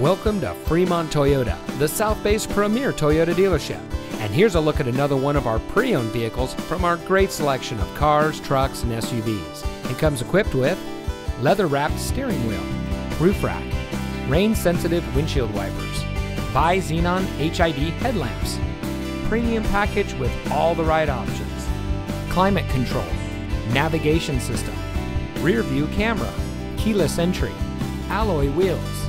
Welcome to Fremont Toyota, the South Bay's premier Toyota dealership. And here's a look at another one of our pre owned vehicles from our great selection of cars, trucks, and SUVs. It comes equipped with leather wrapped steering wheel, roof rack, rain sensitive windshield wipers, bi xenon HID headlamps, premium package with all the right options, climate control, navigation system, rear view camera, keyless entry, alloy wheels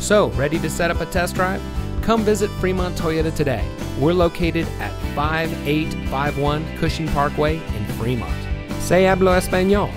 So, ready to set up a test drive? Come visit Fremont Toyota today. We're located at 5851 Cushing Parkway in Fremont. Se hablo español.